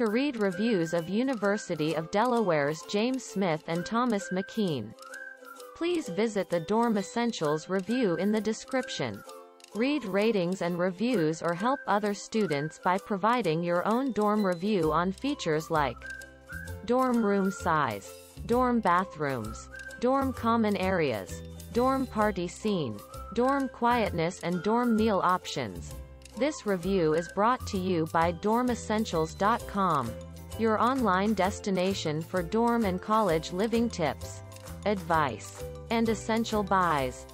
To read reviews of University of Delaware's James Smith and Thomas McKean. Please visit the Dorm Essentials review in the description. Read ratings and reviews or help other students by providing your own dorm review on features like dorm room size, dorm bathrooms, dorm common areas, dorm party scene, dorm quietness and dorm meal options. This review is brought to you by dormessentials.com, your online destination for dorm and college living tips, advice, and essential buys.